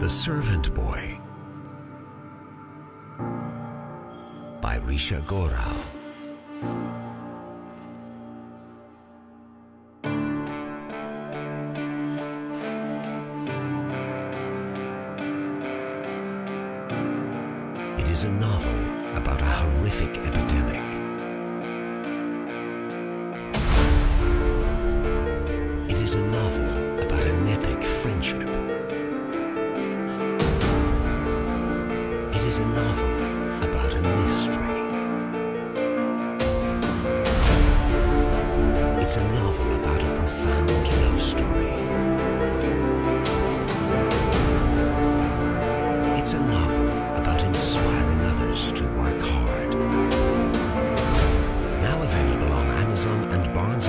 The Servant Boy by Reesha Goral. It is a novel about a horrific epidemic. It is a novel It is a novel about a mystery. It's a novel about a profound love story. It's a novel about inspiring others to work hard. Now available on Amazon and Barnes &